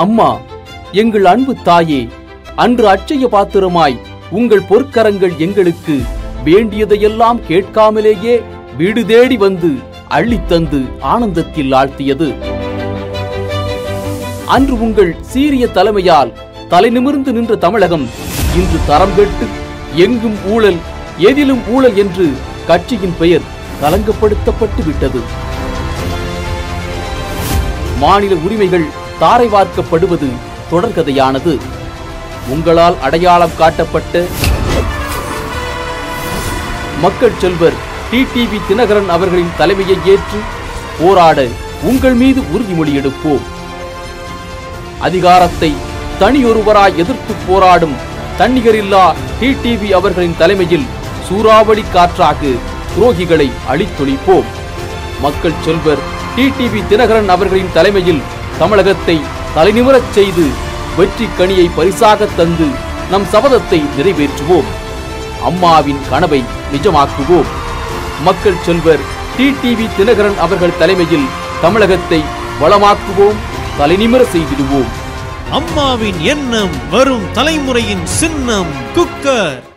அம்மா எங்கள் அன்பு தாயே அன்று அச்சய பாத்திரமாய் உங்கள் பொற்கரங்கள் எங்களுக்கு வேண்டியதையெல்லாம் கேட்காமலேயே வீடு தேடி வந்து அள்ளித்தந்து ஆனந்தத்தில் ஆழ்த்தியது. அன்று உங்கள் சீரிய தலைமையால் தலை நிமிர்ந்து நின்ற தமிழகம் இன்று தரம் கெட்டு எங்கும் ஊழல் எதிலும் ஊழல் என்று கட்சியின் பெயர் கலங்கப்படுத்தப்பட்டு விட்டது. மாநில உரிமைகள் தாரை வார்க்கப்படுவது தொடர்கதையானது. உங்களால் அடையாளம் காட்டப்பட்ட மக்கள் செல்வர் டிடிவி தினகரன் அவர்களின் தலைமையை ஏற்று போராட உங்கள் மீது உறுதிமொழி எடுப்போம். அதிகாரத்தை தனியொருவராய் எதிர்த்து போராடும் தன்னிகரில்லா டிடிவி அவர்களின் தலைமையில் சூறாவளி காற்றாக துரோகிகளை அழித்தொழிப்போம். மக்கள் செல்வர் டிடிவி தினகரன் அவர்களின் தலைமையில் தமிழகத்தை தலைநிமிரச் செய்து வெற்றி கனியை பரிசாக தந்து நம் சபதத்தை நிறைவேற்றுவோம். அம்மாவின் கனவை நிஜமாக்குவோம். மக்கள் செல்வர் டிடிவி தினகரன் அவர்கள் தலைமையில் தமிழகத்தை வளமாக்குவோம் தலைநிமிர செய்திடுவோம். அம்மாவின் எண்ணம் வரும் தலைமுறையின் சின்னம் குக்கர்.